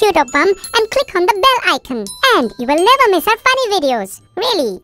YouTube bum and click on the bell icon. And you will never miss our funny videos. Really.